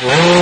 Whoa.